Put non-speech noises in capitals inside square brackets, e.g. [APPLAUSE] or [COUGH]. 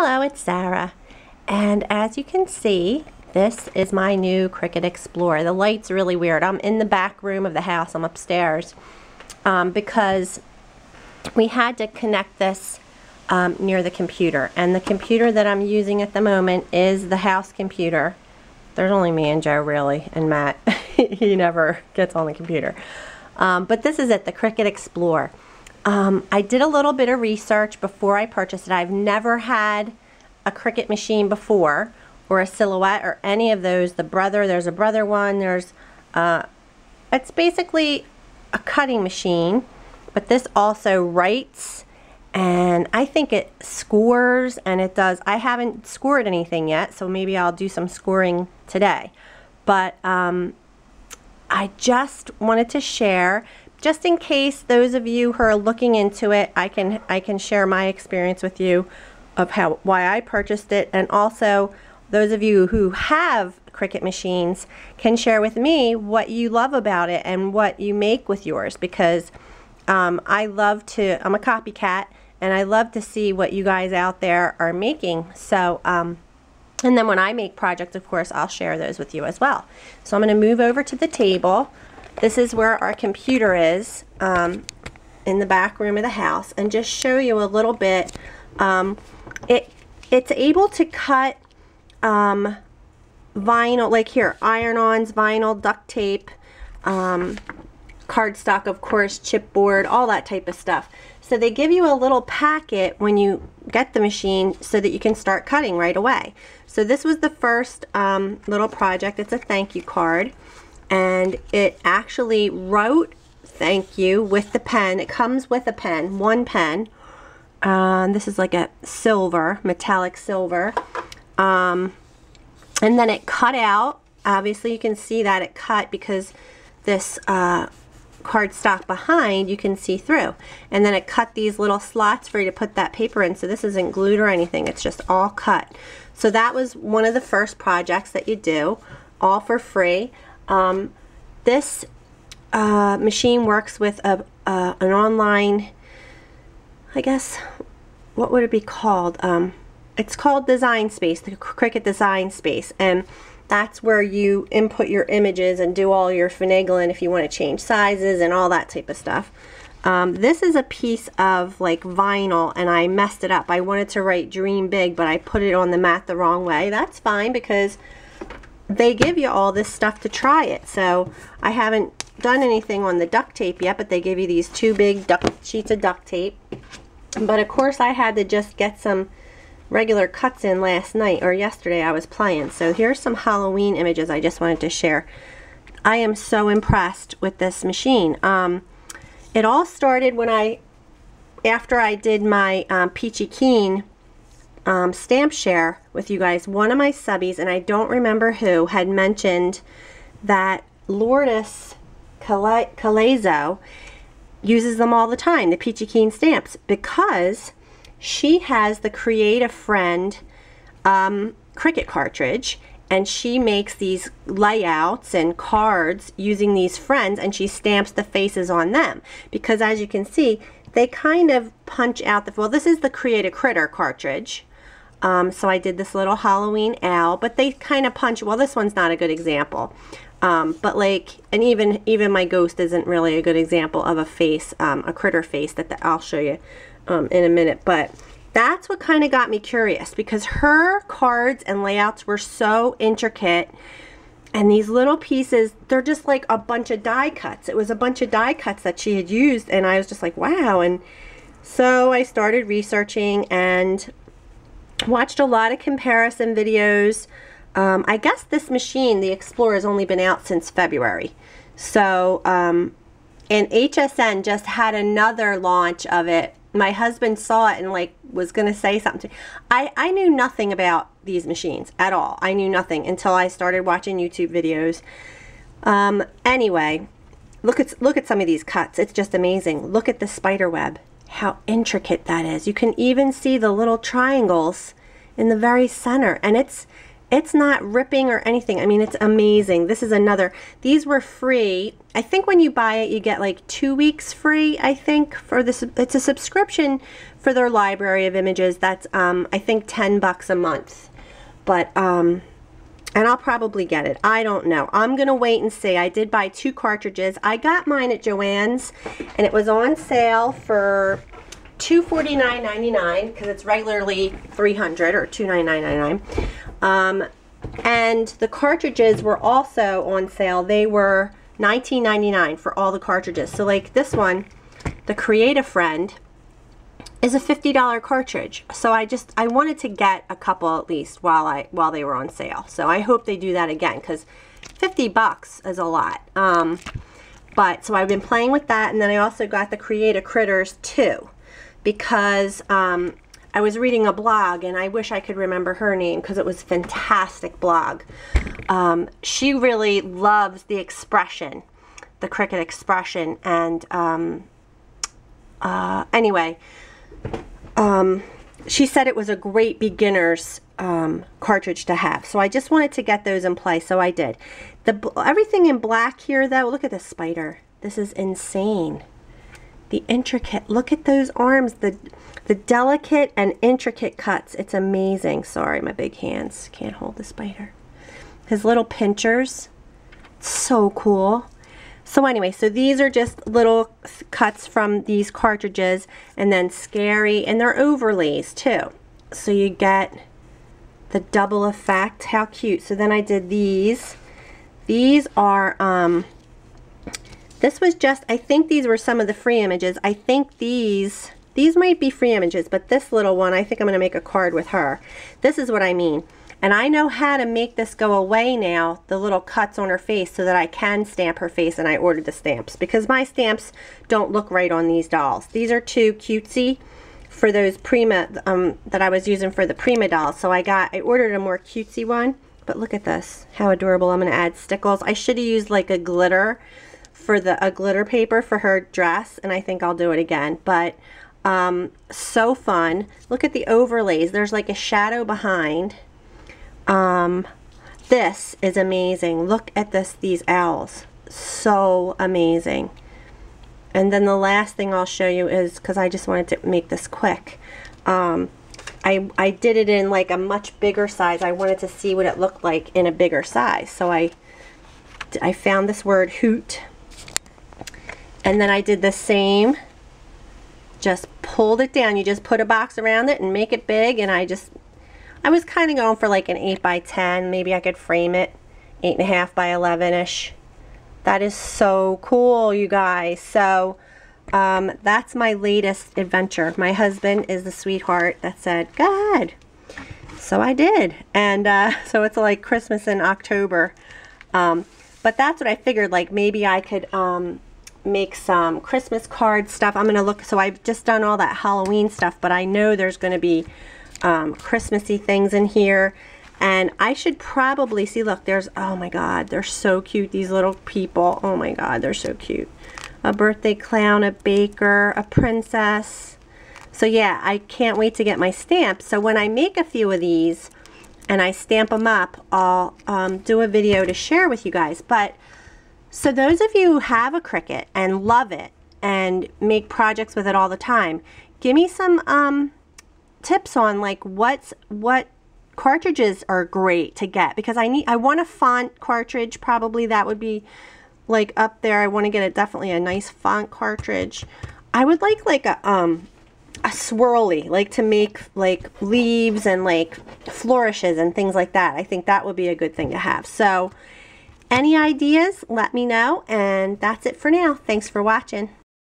Hello, it's Sara. And as you can see, this is my new Cricut Explorer. The light's really weird. I'm in the back room of the house. I'm upstairs um, because we had to connect this um, near the computer. And the computer that I'm using at the moment is the house computer. There's only me and Joe really, and Matt. [LAUGHS] he never gets on the computer. Um, but this is it, the Cricut Explorer. Um, I did a little bit of research before I purchased it. I've never had a Cricut machine before or a Silhouette or any of those. The Brother, there's a Brother one. There's, uh, it's basically a cutting machine, but this also writes and I think it scores and it does. I haven't scored anything yet, so maybe I'll do some scoring today. But um, I just wanted to share just in case those of you who are looking into it, I can I can share my experience with you of how why I purchased it and also those of you who have Cricut machines can share with me what you love about it and what you make with yours because um, I love to, I'm a copycat and I love to see what you guys out there are making. So, um, and then when I make projects, of course, I'll share those with you as well. So I'm going to move over to the table. This is where our computer is um, in the back room of the house and just show you a little bit. Um, it It's able to cut um, vinyl, like here, iron-ons, vinyl, duct tape, um, cardstock, of course, chipboard, all that type of stuff. So they give you a little packet when you get the machine so that you can start cutting right away. So this was the first um, little project. It's a thank you card and it actually wrote thank you with the pen. It comes with a pen, one pen. Um, this is like a silver, metallic silver. Um, and then it cut out. Obviously you can see that it cut because this uh, cardstock behind you can see through. And then it cut these little slots for you to put that paper in. So this isn't glued or anything. It's just all cut. So that was one of the first projects that you do, all for free. Um, this uh, machine works with a, uh, an online, I guess, what would it be called? Um, it's called Design Space, the Cricut Design Space. And that's where you input your images and do all your finagling if you want to change sizes and all that type of stuff. Um, this is a piece of like vinyl and I messed it up. I wanted to write dream big but I put it on the mat the wrong way. That's fine because they give you all this stuff to try it. So I haven't done anything on the duct tape yet, but they give you these two big duct, sheets of duct tape. But of course I had to just get some regular cuts in last night or yesterday I was playing. So here's some Halloween images I just wanted to share. I am so impressed with this machine. Um, it all started when I, after I did my um, Peachy Keen um, stamp share with you guys, one of my subbies, and I don't remember who, had mentioned that Lourdes Calazo uses them all the time, the Peachy Keen stamps, because she has the Create a Friend um, Cricut cartridge and she makes these layouts and cards using these friends and she stamps the faces on them. Because as you can see they kind of punch out the well this is the create a critter cartridge um, so I did this little Halloween owl, but they kind of punch, well this one's not a good example. Um, but like, and even even my ghost isn't really a good example of a face, um, a critter face that the, I'll show you um, in a minute. But that's what kind of got me curious because her cards and layouts were so intricate and these little pieces, they're just like a bunch of die cuts. It was a bunch of die cuts that she had used and I was just like, wow. And so I started researching and Watched a lot of comparison videos. Um, I guess this machine, the Explorer, has only been out since February. So, um, and HSN just had another launch of it. My husband saw it and like was going to say something. I, I knew nothing about these machines at all. I knew nothing until I started watching YouTube videos. Um, anyway, look at look at some of these cuts. It's just amazing. Look at the spider web how intricate that is. You can even see the little triangles in the very center and it's it's not ripping or anything. I mean, it's amazing. This is another. These were free. I think when you buy it, you get like two weeks free, I think, for this. It's a subscription for their library of images. That's, um, I think, 10 bucks a month. But, um, and I'll probably get it. I don't know. I'm going to wait and see. I did buy two cartridges. I got mine at Joann's, and it was on sale for $249.99 because it's regularly 300 or $299.99. Um, and the cartridges were also on sale. They were $19.99 for all the cartridges. So like this one, the Create a Friend, is a $50 cartridge. So I just, I wanted to get a couple at least while I, while they were on sale. So I hope they do that again because 50 bucks is a lot. Um, but, so I've been playing with that and then I also got the Create a Critters 2 because um, I was reading a blog and I wish I could remember her name because it was fantastic blog. Um, she really loves the expression, the Cricut Expression. And um, uh, anyway, um, she said it was a great beginner's um, cartridge to have. So I just wanted to get those in place, so I did. The Everything in black here though, look at the spider. This is insane the intricate, look at those arms, the, the delicate and intricate cuts. It's amazing. Sorry, my big hands can't hold the spider. His little pinchers, so cool. So anyway, so these are just little cuts from these cartridges and then scary, and they're overlays too. So you get the double effect. How cute. So then I did these. These are, um, this was just, I think these were some of the free images. I think these, these might be free images, but this little one, I think I'm going to make a card with her. This is what I mean. And I know how to make this go away now, the little cuts on her face, so that I can stamp her face, and I ordered the stamps. Because my stamps don't look right on these dolls. These are too cutesy for those Prima, um, that I was using for the Prima dolls. So I got, I ordered a more cutesy one. But look at this, how adorable. I'm going to add stickles. I should have used like a glitter for the a glitter paper for her dress and I think I'll do it again but um, so fun look at the overlays there's like a shadow behind um, this is amazing. Look at this these owls. So amazing. And then the last thing I'll show you is because I just wanted to make this quick. Um, I, I did it in like a much bigger size. I wanted to see what it looked like in a bigger size. So I I found this word hoot. And then I did the same. Just pulled it down. You just put a box around it and make it big and I just I was kind of going for like an 8 by 10 maybe I could frame it 8.5 by 11 ish that is so cool you guys. So um, that's my latest adventure. My husband is the sweetheart that said God so I did and uh, [LAUGHS] so it's like Christmas in October. Um, but that's what I figured like maybe I could um, make some Christmas card stuff. I'm going to look, so I've just done all that Halloween stuff, but I know there's going to be um, Christmassy things in here. And I should probably, see look, there's, oh my god, they're so cute, these little people. Oh my god, they're so cute. A birthday clown, a baker, a princess. So yeah, I can't wait to get my stamps. So when I make a few of these and I stamp them up, I'll um, do a video to share with you guys. But so those of you who have a Cricut and love it and make projects with it all the time, give me some um, tips on like what's what cartridges are great to get because I need I want a font cartridge probably that would be like up there. I want to get it definitely a nice font cartridge. I would like like a um a swirly like to make like leaves and like flourishes and things like that. I think that would be a good thing to have. So any ideas, let me know. And that's it for now. Thanks for watching.